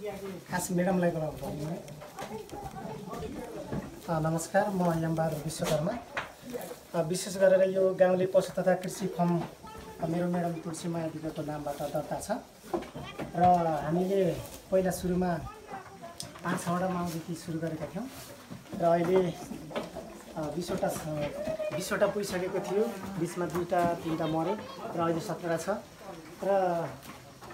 खास म्याडमलाई अ, नमस्कार म यमबहादुर विश्वकर्मा। विशेष गरेर यो गाउँले पशु तथा कृषि फर्म मेरो म्याडम तुलसीमाया दिदीको नामबाट दर्ता छ। र हामीले पहिला सुरुमा पाँच छवटा माउदेखि सुरु गरेका थियौँ। र अहिले बिसवटा बिसवटा पुगिसकेको थियो। बिचमा दुईवटा तिनवटा मऱ्यो र अहिले सत्रह छ। र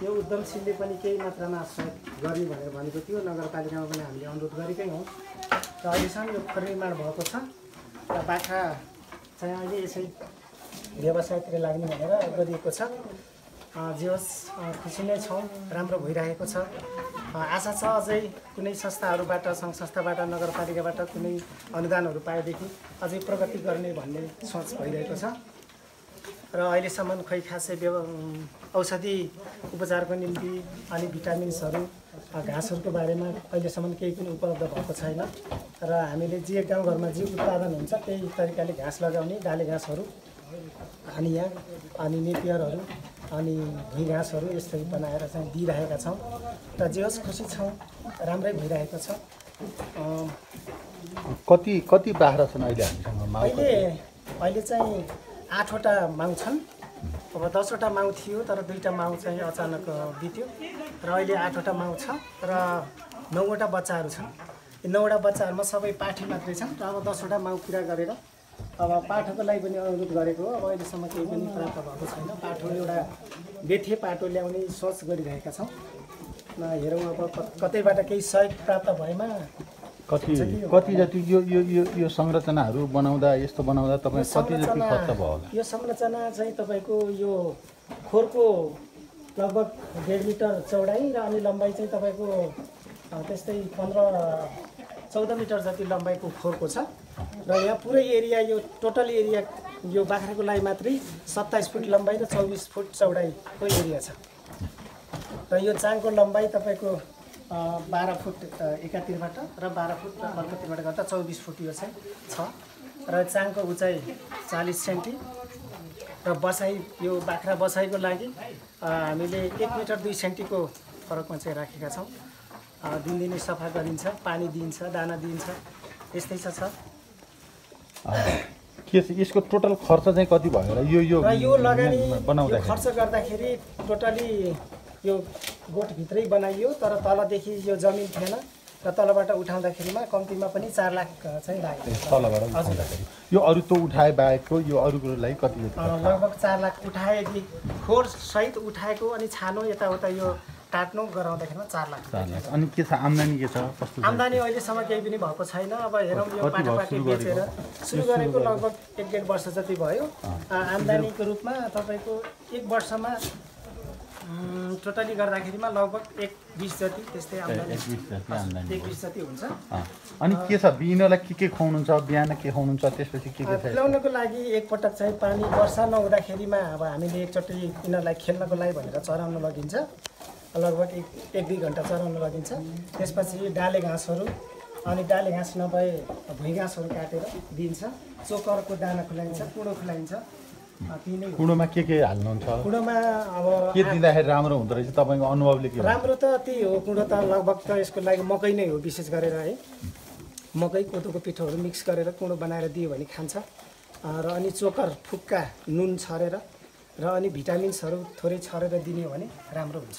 यो उद्यमशीलले पनि केही मात्रामा सहयोग गर्ने भनेर भनेको थियो। नगरपालिकामा पनि हामीले अनुरोध गरेकै हौँ। र अहिलेसम्म यो निर्माण भएको छ र बाख्रा चाहिँ अहिले यसै व्यवसायतिर लाग्ने भनेर गरिएको छ। जे होस् खुसी नै छौँ राम्रो भइरहेको छ। आशा छ अझै कुनै संस्थाहरूबाट सङ्घ संस्थाबाट नगरपालिकाबाट कुनै अनुदानहरू पाएदेखि अझै प्रगति गर्ने भन्ने सोच भइरहेको छ। र अहिलेसम्म खै खासै व्यव औषधि उपचारको निम्ति अनि भिटामिन्सहरू घाँसहरूको बारेमा अहिलेसम्म केही पनि उपलब्ध भएको छैन। र हामीले जे गाउँघरमा जे उत्पादन हुन्छ त्यही तरिकाले घाँस लगाउने डाले घाँसहरू अनि यहाँ अनि नेपियरहरू अनि भुइँ घाँसहरू यस्तै बनाएर चाहिँ दिइरहेका छौँ। र जे होस् खुसी छौँ राम्रै भइरहेको छ। कति कति बाख्रा छन् अहिले अहिले अहिले चाहिँ आठवटा माउ छन्। अब दसवटा माउ थियो तर दुईवटा माउ चाहिँ अचानक बित्यो। र अहिले आठवटा माउ छ र नौवटा बच्चाहरू छन्। यी नौवटा बच्चाहरूमा सबै पाठी मात्रै छन् र अब दसवटा माउ पुरा गरेर अब पाठोको लागि पनि अनुरोध गरेको हो। अब अहिलेसम्म केही पनि प्राप्त भएको छैन। पाठो एउटा बेथे पाटो ल्याउने सोच गरिरहेका छौँ। हेरौँ अब कतैबाट केही सहयोग प्राप्त भएमा कति कति जति यो यो यो यो संरचनाहरू बनाउँदा यस्तो बनाउँदा तपाईँ कति जति खर्च भयो होला? यो संरचना चाहिँ तपाईँको यो खोरको लगभग डेढ मिटर चौडाइ र अनि लम्बाइ चाहिँ तपाईँको त्यस्तै पन्ध्र चौध मिटर जति लम्बाइको खोरको छ। र यहाँ पुरै एरिया यो टोटल एरिया यो बाख्राको लागि मात्रै सत्ताइस फुट लम्बाइ र चौबिस फुट चौडाइको एरिया छ। र यो चाङको लम्बाइ तपाईँको बाह्र फुट एकातिरबाट र बाह्र फुट अर्कोतिरबाट गर्दा चौबिस फुट यो चाहिँ छ। र चाङको उचाइ चालिस सेन्टी र बसाइ यो बाख्रा बसाइको लागि हामीले एक मिटर दुई सेन्टीको फरकमा चाहिँ राखेका छौँ। दिनदिनै सफा गरिन्छ पानी दिइन्छ दाना दिइन्छ यस्तै छ के छ यसको टोटल खर्च चाहिँ कति भयो र यो यो लगानी खर्च गर्दाखेरि टोटली यो गोठभित्रै बनाइयो तर तलदेखि यो जमिन थिएन र तलबाट उठाउँदाखेरिमा कम्तीमा पनि चार लाख चाहिँ लाग्यो तलबाट यो अरू त उठाए बाहेकको यो अरूको लागि कति? लगभग चार लाख उठाएदेखि सहित उठाएको अनि छानो यताउता यो काट्नु गराउँदाखेरिमा चार लाख। अनि के छ? आम्दानी के छ? कस्तो? आम्दानी अहिलेसम्म केही पनि भएको छैन। अब हेरौँ यो पाटापाटी बेचेर? सुरु गरेको लगभग एक डेढ वर्ष जति भयो। आम्दानीको रूपमा तपाईँको एक वर्षमा टोटली गर्दाखेरिमा लगभग एक बिस जति त्यस्तै आम्दानी एक बिस जति हुन्छ। अनि के छ? यिनीहरूलाई के के खुवाउनुहुन्छ? बिहान के खुवाउनुहुन्छ? त्यसपछि के के लागि एकपटक चाहिँ पानी वर्षा नहुँदाखेरिमा अब हामीले एकचोटि यिनीहरूलाई खेल्नको लागि भनेर चराउन लगिन्छ। लगभग एक एक दुई घन्टा चराउन लगिन्छ। त्यसपछि डाले घाँसहरू अनि डाले घाँस नभए भुइँ घाँसहरू काटेर दिइन्छ चोकरको दाना खुलाइन्छ कुँडो खुलाइन्छ। कुँडोमा के के हाल्नुहुन्छ? कुँडोमा अब के दिँदाखेरि राम्रो हुँदो रहेछ? तपाईँको अनुभवले के? राम्रो त त्यही हो कुँडो त लगभग त यसको लागि मकै नै हो विशेष गरेर है। मकै कोदोको पिठोहरू मिक्स गरेर कुँडो बनाएर दियो भने खान्छ। र अनि चोकर फुक्का नुन छरेर र अनि भिटामिन्सहरू थोरै छरेर दिने हो भने राम्रो हुन्छ।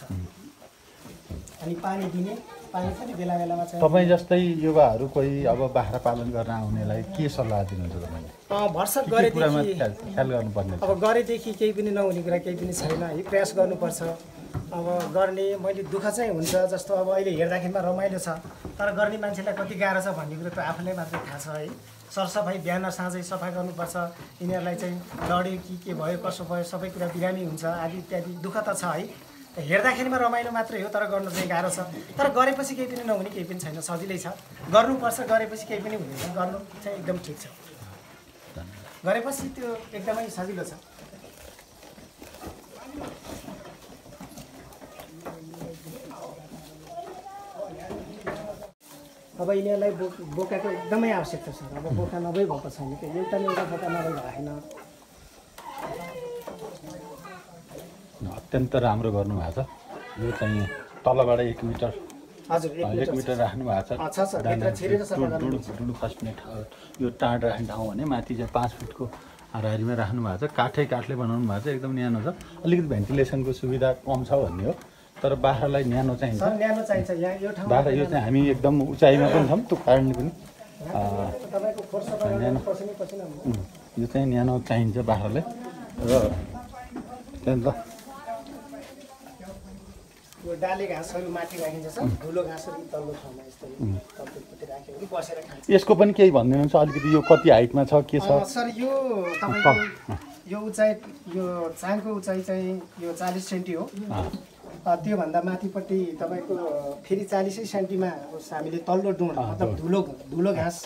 अनि पानी दिने पानी पनि बेला बेलामा चाहिँ तपाईँ जस्तै युवाहरू कोही अब बाख्रा पालन गर्न आउनेलाई के सल्लाह दिनुहुन्छ तपाईँले? भर्सक गरेदेखि ख्याल गर्नुपर्ने? अब गरेदेखि केही पनि नहुने कुरा केही पनि छैन। है प्रयास गर्नुपर्छ। अब गर्ने मैले दुःख चाहिँ हुन्छ जस्तो अब अहिले हेर्दाखेरिमा रमाइलो छ। तर गर्ने मान्छेलाई कति गाह्रो छ भन्ने कुरो त आफूलाई मात्रै थाहा छ है। सरसफाइ बिहान साँझै सफा गर्नुपर्छ। यिनीहरूलाई चाहिँ लड्यो कि के भयो कसो भयो सबै कुरा बिरामी हुन्छ। आदि इत्यादि दुःख त छ है। हेर्दाखेरिमा रमाइलो मात्रै हो तर गर्नु चाहिँ गाह्रो छ। तर गरेपछि केही पनि नहुने केही पनि छैन सजिलै छ। गर्नुपर्छ गरेपछि केही पनि हुँदैन। गर्नु चाहिँ एकदम ठिक छ। गरेपछि त्यो एकदमै सजिलो छ। अब यिनीहरूलाई बो बोकाको एकदमै आवश्यकता छ। अब बोका नभई भएको छैन त्यो एउटा न एउटा बोका नभई भएन अत्यन्त राम्रो गर्नुभएको छ। यो चाहिँ तलबाट एक मिटर हजुर एक मिटर राख्नु भएको छ, डुड- खस्ने यो टाढ राख्ने ठाउँ भने माथि चाहिँ पाँच फिटको हाराहारीमा राख्नु भएको छ। काठै काठले बनाउनु भएको छ एकदम न्यानो छ। अलिकति भेन्टिलेसनको सुविधा कम छ भन्ने हो। तर बाख्रालाई न्यानो चाहिन्छ। न्यानो चाहिन्छ। बाख्रा यो चाहिँ हामी एकदम उचाइमा पनि छौँ त्यो कारणले पनि उम्, यो चाहिँ न्यानो चाहिन्छ बाख्रालाई। र त्यहाँदेखि यो डाले घाँसहरू माथि राखिन्छ सर धुलो घाँसहरू तल्लो ठाउँमा यस्तो राख्यो भने बसेर खान्छ। यसको पनि केही भनिदिनुहुन्छ अलिकति यो कति हाइटमा छ के छ? सर यो तपाईँको यो उचाइ यो चाङको उचाइ चाहिँ यो चालिस सेन्टी हो। त्योभन्दा माथिपट्टि तपाईँको फेरि चालिसै सेन्टीमा हामीले तल्लो डुँड मतलब धुलो धुलो घाँस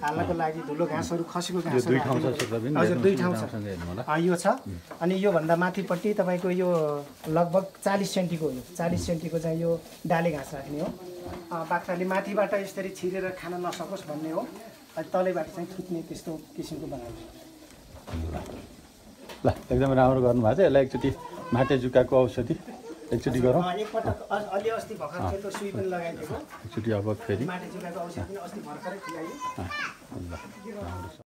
हाल्नको लागि धुलो घाँसहरू खसेको घाँसहरू हजुर दुई ठाउँ छ। यो छ। अनि योभन्दा माथिपट्टि तपाईँको यो लगभग चालिस सेन्टीको हो चालिस सेन्टीको चाहिँ यो डाले घाँस राख्ने हो। बाख्राले माथिबाट यसरी छिरेर खान नसकोस् भन्ने हो। अनि तलैबाट चाहिँ खिच्ने त्यस्तो किसिमको बनाउने ल एकदमै राम्रो गर्नुभएको छ। यसलाई एकचोटि माटे जुकाको औषधि। एकचोटि गरौँ। एकचोटि अब फेरि माटे चुकाको औषध पनि अस्ति भर्खरै खुलाइयो अँ, ल राम्रो छ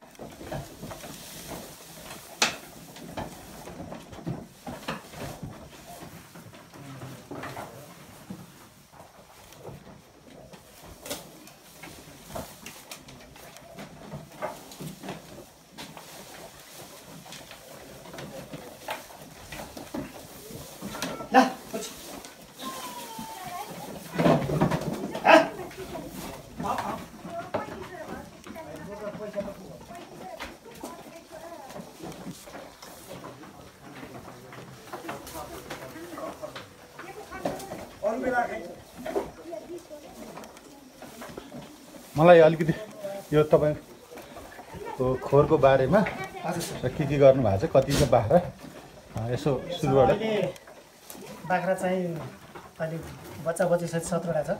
ल पछि। अरू बेला खाइन्छ मलाई अलिकति यो तपाईँको खोरको बारेमा के के गर्नुभएको छ कति छ बाख्रा? यसो सुरुबाट बाख्रा चाहिँ अलिक बच्चा बच्ची सहित सत्रवटा छ।